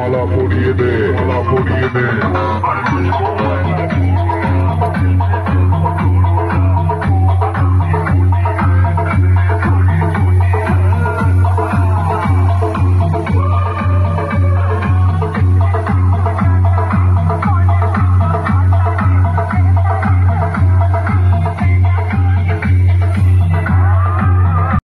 মালা পরিয়ে দে মালা পরিয়ে দে